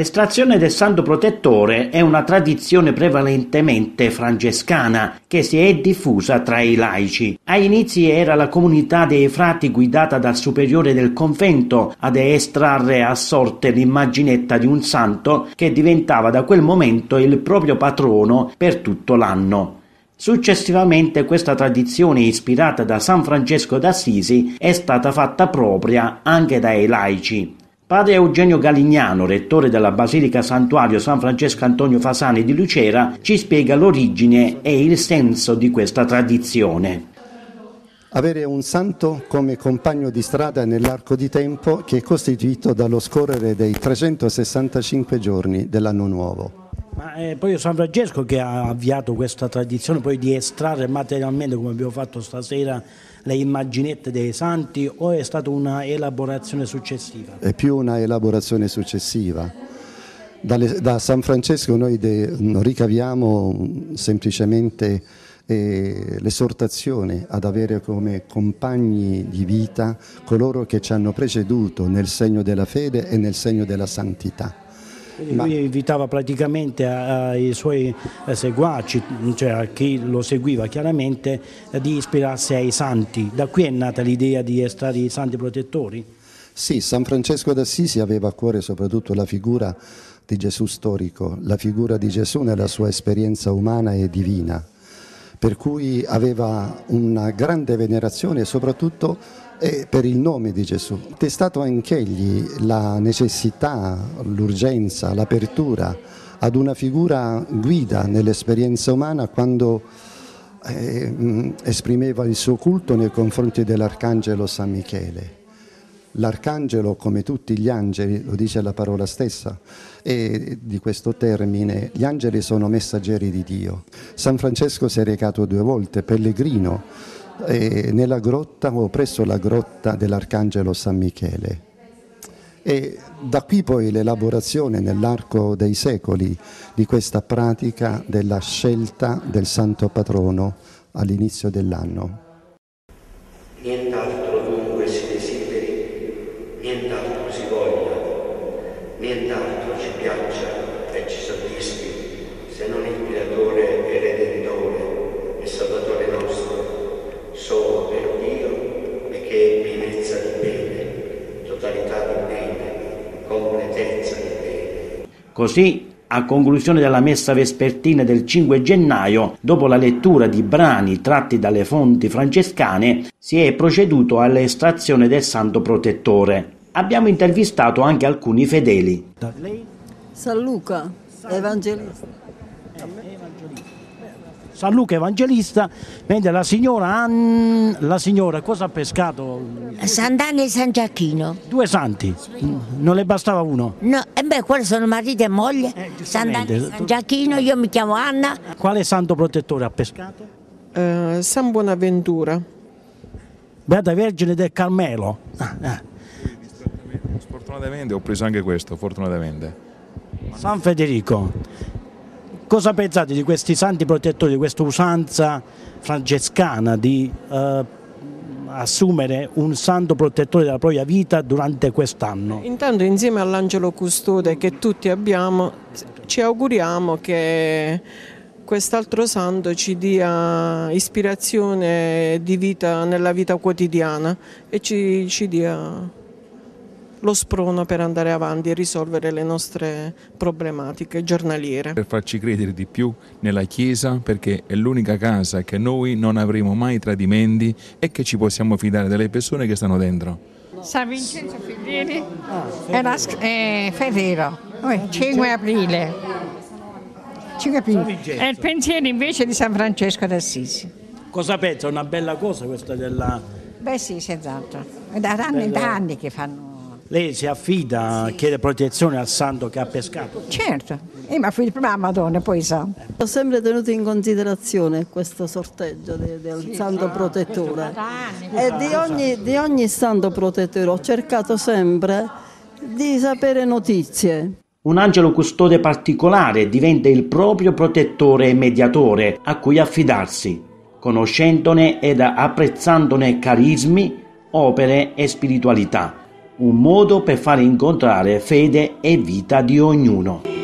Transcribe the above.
L'estrazione del santo protettore è una tradizione prevalentemente francescana che si è diffusa tra i laici. Ai inizi era la comunità dei frati guidata dal superiore del convento ad estrarre a sorte l'immaginetta di un santo che diventava da quel momento il proprio patrono per tutto l'anno. Successivamente questa tradizione ispirata da San Francesco d'Assisi è stata fatta propria anche dai laici. Padre Eugenio Galignano, rettore della Basilica Santuario San Francesco Antonio Fasani di Lucera, ci spiega l'origine e il senso di questa tradizione. Avere un santo come compagno di strada nell'arco di tempo che è costituito dallo scorrere dei 365 giorni dell'anno nuovo. Ma è proprio San Francesco che ha avviato questa tradizione poi di estrarre materialmente, come abbiamo fatto stasera, le immaginette dei santi o è stata una elaborazione successiva? È più una elaborazione successiva. Dalle, da San Francesco noi de, ricaviamo semplicemente eh, l'esortazione ad avere come compagni di vita coloro che ci hanno preceduto nel segno della fede e nel segno della santità. Lui invitava praticamente ai suoi eh, seguaci, cioè a chi lo seguiva chiaramente, di ispirarsi ai santi. Da qui è nata l'idea di estrarre i santi protettori? Sì, San Francesco d'Assisi aveva a cuore soprattutto la figura di Gesù storico, la figura di Gesù nella sua esperienza umana e divina, per cui aveva una grande venerazione soprattutto per il nome di Gesù. È stato anch'egli la necessità, l'urgenza, l'apertura ad una figura guida nell'esperienza umana quando eh, esprimeva il suo culto nei confronti dell'Arcangelo San Michele. L'arcangelo, come tutti gli angeli, lo dice la parola stessa, e di questo termine, gli angeli sono messaggeri di Dio. San Francesco si è recato due volte, pellegrino, eh, nella grotta o presso la grotta dell'Arcangelo San Michele. E da qui poi l'elaborazione nell'arco dei secoli di questa pratica della scelta del santo patrono all'inizio dell'anno. Nient'altro dunque si desideri, nient'altro si voglia, nient'altro ci piaccia e ci soddisfi se non il creatore e redentore e salvatore nostro, solo per Dio e che è pienezza di bene, totalità di bene, completezza di bene. Così a conclusione della messa vespertina del 5 gennaio, dopo la lettura di brani tratti dalle fonti francescane, si è proceduto all'estrazione del santo protettore. Abbiamo intervistato anche alcuni fedeli. San Luca, evangelista. San Luca Evangelista, mentre la signora, la signora cosa ha pescato? Sant'Anna e San Giacchino. Due santi, non le bastava uno? No, e beh, quelli sono marito e moglie. Eh, Sant'Anna e San Giacchino, io mi chiamo Anna. Quale santo protettore ha pescato? Eh, San Buonaventura. Beata Vergine del Carmelo. Ah, ah. Sfortunatamente ho preso anche questo, fortunatamente. San Federico. Cosa pensate di questi santi protettori, di questa usanza francescana di eh, assumere un santo protettore della propria vita durante quest'anno? Intanto insieme all'angelo custode che tutti abbiamo, ci auguriamo che quest'altro santo ci dia ispirazione vita nella vita quotidiana e ci, ci dia lo sprono per andare avanti e risolvere le nostre problematiche giornaliere. Per farci credere di più nella Chiesa perché è l'unica casa che noi non avremo mai tradimenti e che ci possiamo fidare delle persone che stanno dentro. San Vincenzo Fedeli è la, eh, Federo, Oh, 5 aprile. 5 aprile. È il pensiero invece di San Francesco d'Assisi. Cosa pensa? È una bella cosa questa della... Beh sì, senz'altro. È da anni da anni che fanno. Lei si affida, chiede protezione al santo che ha pescato? Certo, eh, ma figli prima Madonna, poi San. Ho sempre tenuto in considerazione questo sorteggio de- del santo protettore e di ogni, di ogni santo protettore ho cercato sempre di sapere notizie. Un angelo custode particolare diventa il proprio protettore e mediatore a cui affidarsi, conoscendone ed apprezzandone carismi, opere e spiritualità. Un modo per far incontrare fede e vita di ognuno.